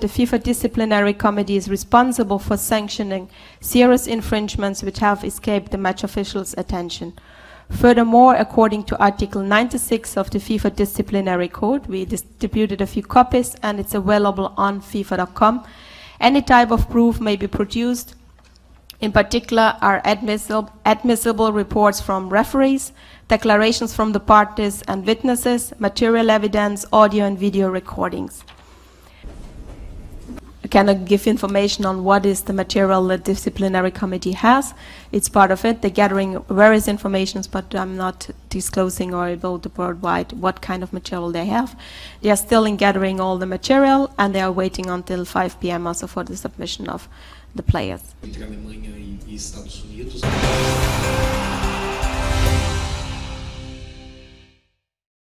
the FIFA Disciplinary Committee is responsible for sanctioning serious infringements which have escaped the match officials' attention. Furthermore, according to Article 96 of the FIFA Disciplinary Code, we distributed a few copies and it's available on FIFA.com. Any type of proof may be produced. In particular, are admissible, admissible reports from referees, declarations from the parties and witnesses, material evidence, audio and video recordings. Cannot give information on what is the material the disciplinary committee has. It's part of it. They're gathering various informations, but I'm not disclosing or able to provide what kind of material they have. They are still in gathering all the material, and they are waiting until 5 p.m. also for the submission of the players.